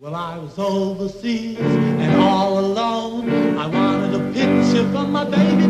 Well, I was overseas and all alone. I wanted a picture from my baby